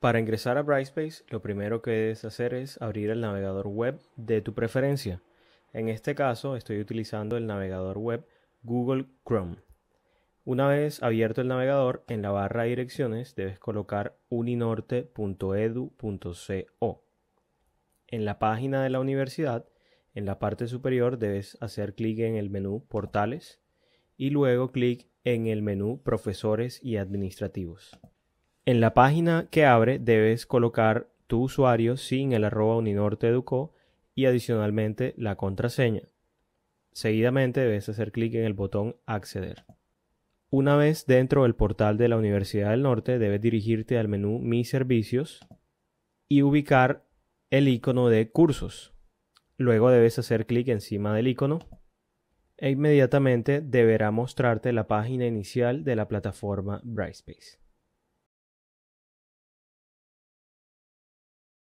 Para ingresar a Brightspace, lo primero que debes hacer es abrir el navegador web de tu preferencia. En este caso, estoy utilizando el navegador web Google Chrome. Una vez abierto el navegador, en la barra de direcciones debes colocar uninorte.edu.co. En la página de la universidad, en la parte superior debes hacer clic en el menú Portales y luego clic en el menú Profesores y Administrativos. En la página que abre debes colocar tu usuario sin el arroba uninorteeduco y adicionalmente la contraseña. Seguidamente debes hacer clic en el botón Acceder. Una vez dentro del portal de la Universidad del Norte debes dirigirte al menú Mis servicios y ubicar el icono de cursos. Luego debes hacer clic encima del icono e inmediatamente deberá mostrarte la página inicial de la plataforma Brightspace.